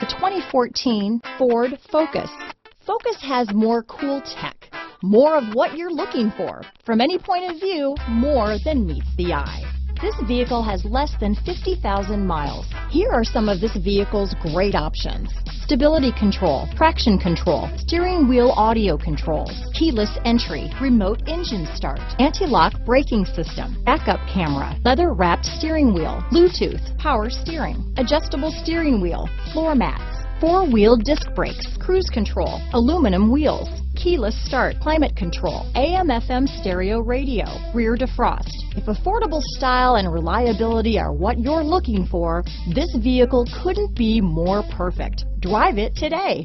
The 2014 Ford Focus. Focus has more cool tech, more of what you're looking for. From any point of view, more than meets the eye. This vehicle has less than 50,000 miles. Here are some of this vehicle's great options. Stability control, traction control, steering wheel audio controls, keyless entry, remote engine start, anti-lock braking system, backup camera, leather wrapped steering wheel, Bluetooth, power steering, adjustable steering wheel, floor mats, four-wheel disc brakes, cruise control, aluminum wheels, keyless start, climate control, AM FM stereo radio, rear defrost. If affordable style and reliability are what you're looking for, this vehicle couldn't be more perfect. Drive it today.